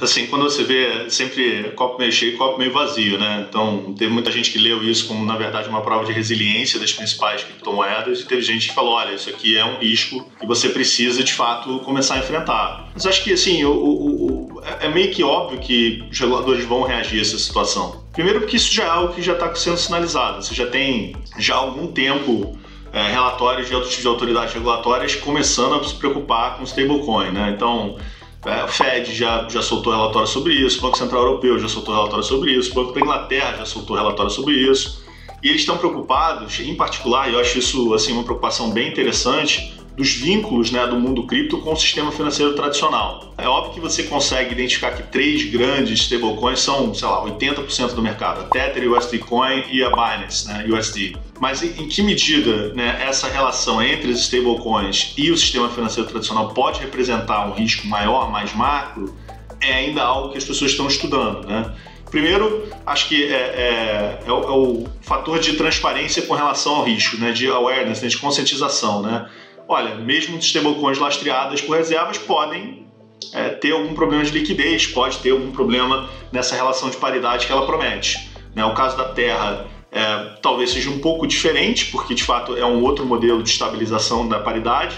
assim, quando você vê sempre copo meio cheio e copo meio vazio, né? Então, teve muita gente que leu isso como, na verdade, uma prova de resiliência das principais criptomoedas e teve gente que falou, olha, isso aqui é um risco que você precisa, de fato, começar a enfrentar. Mas acho que, assim, o, o, o, é meio que óbvio que os reguladores vão reagir a essa situação. Primeiro porque isso já é algo que já está sendo sinalizado. Você já tem, já há algum tempo, é, relatórios de outros tipos de autoridades regulatórias começando a se preocupar com stablecoin, né? Então, é, o Fed já, já soltou relatório sobre isso, o Banco Central Europeu já soltou relatório sobre isso, o Banco da Inglaterra já soltou relatório sobre isso. E eles estão preocupados, em particular, e eu acho isso assim, uma preocupação bem interessante, dos vínculos né, do mundo cripto com o sistema financeiro tradicional. É óbvio que você consegue identificar que três grandes stablecoins são, sei lá, 80% do mercado: a Tether, o USD Coin e a Binance, né, USD. Mas em que medida né, essa relação entre as stablecoins e o sistema financeiro tradicional pode representar um risco maior, mais macro, é ainda algo que as pessoas estão estudando. Né? Primeiro, acho que é, é, é, o, é, o, fator de transparência com relação ao risco, né, de awareness, né, de conscientização. Né? Olha, mesmo stablecoins lastreadas por reservas podem é, ter algum problema de liquidez, pode ter algum problema nessa relação de paridade que ela promete. Né? O caso da Terra é, talvez seja um pouco diferente, porque de fato é um outro modelo de estabilização da paridade,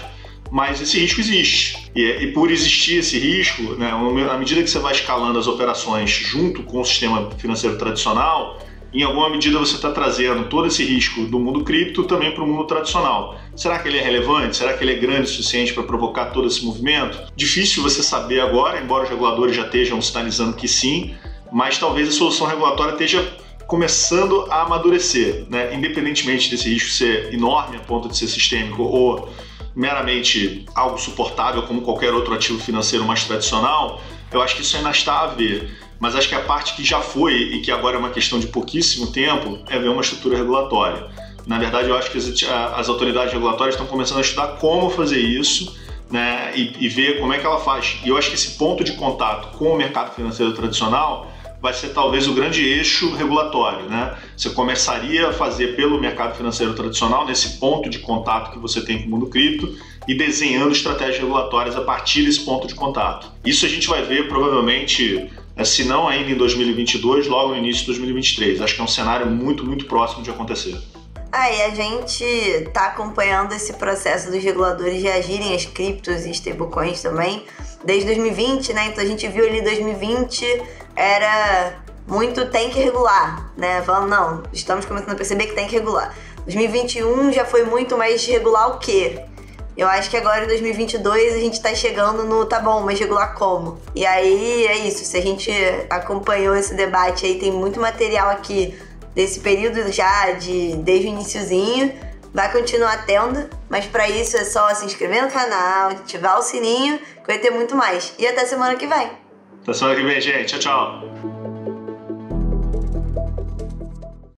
mas esse risco existe. E, e por existir esse risco, né, à medida que você vai escalando as operações junto com o sistema financeiro tradicional, em alguma medida você está trazendo todo esse risco do mundo cripto também para o mundo tradicional. Será que ele é relevante? Será que ele é grande o suficiente para provocar todo esse movimento? Difícil você saber agora, embora os reguladores já estejam sinalizando que sim, mas talvez a solução regulatória esteja começando a amadurecer, né? independentemente desse risco ser enorme a ponto de ser sistêmico ou meramente algo suportável como qualquer outro ativo financeiro mais tradicional, eu acho que isso ainda está a ver mas acho que a parte que já foi e que agora é uma questão de pouquíssimo tempo é ver uma estrutura regulatória. Na verdade, eu acho que as, as autoridades regulatórias estão começando a estudar como fazer isso né, e, e, ver como é que ela faz. E eu acho que esse ponto de contato com o mercado financeiro tradicional vai ser talvez o grande eixo regulatório. Né? Você começaria a fazer pelo mercado financeiro tradicional, nesse ponto de contato que você tem com o mundo cripto, e desenhando estratégias regulatórias a partir desse ponto de contato. Isso a gente vai ver provavelmente se não ainda em 2022, logo no início de 2023. Acho que é um cenário muito, muito próximo de acontecer. Aí ah, a gente está acompanhando esse processo dos reguladores reagirem às criptos e stablecoins também desde 2020, né? Então a gente viu ali 2020 era muito tem que regular, né? Falando, não, estamos começando a perceber que tem que regular. 2021 já foi muito mais regular o quê? Eu acho que agora em 2022 a gente tá chegando no tá bom, mas regular como? E aí é isso, se a gente acompanhou esse debate aí, tem muito material aqui desse período já, de desde o iníciozinho, vai continuar tendo, mas para isso é só se inscrever no canal, ativar o sininho, que vai ter muito mais. E até semana que vem. Até semana que vem, gente. Tchau, tchau.